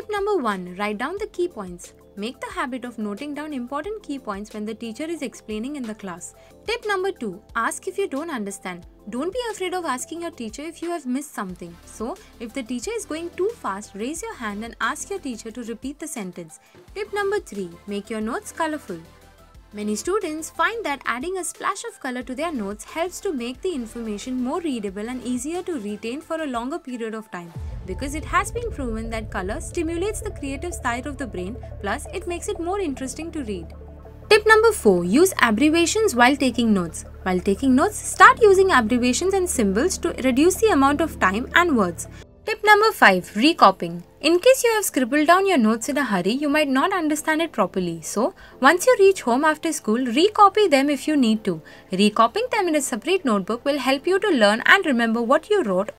Tip number 1 Write down the key points. Make the habit of noting down important key points when the teacher is explaining in the class. Tip number 2 Ask if you don't understand. Don't be afraid of asking your teacher if you have missed something. So, if the teacher is going too fast, raise your hand and ask your teacher to repeat the sentence. Tip number 3 Make your notes colorful. Many students find that adding a splash of color to their notes helps to make the information more readable and easier to retain for a longer period of time because it has been proven that color stimulates the creative side of the brain plus it makes it more interesting to read. Tip number 4 Use abbreviations while taking notes. While taking notes, start using abbreviations and symbols to reduce the amount of time and words. Tip number 5 Recopying. In case you have scribbled down your notes in a hurry, you might not understand it properly. So, once you reach home after school, recopy them if you need to. Recopying them in a separate notebook will help you to learn and remember what you wrote